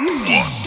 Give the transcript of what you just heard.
one!